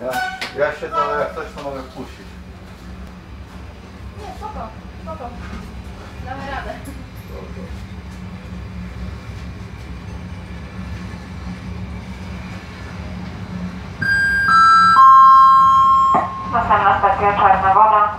Ja, ja siedzę, ale jak coś to mogę puścić. Nie, spoko, spoko. Damy radę. Następna stacja Czarna Woda.